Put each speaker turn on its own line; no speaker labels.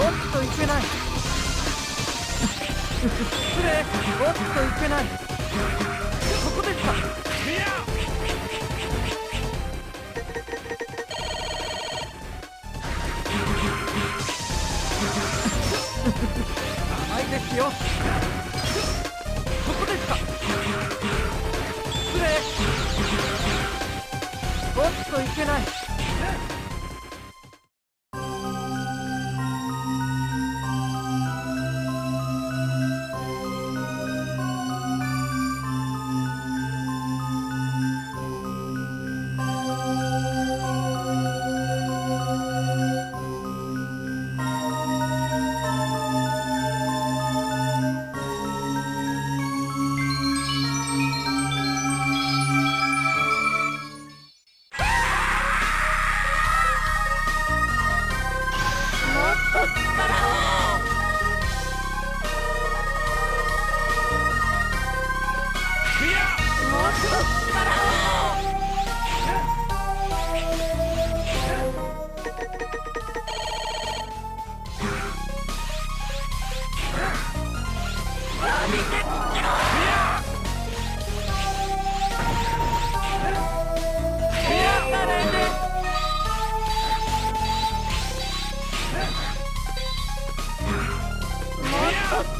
おっといけない。失礼おっといけない。ここですか甘いですよ。ここですか失礼おっといけない。Oh!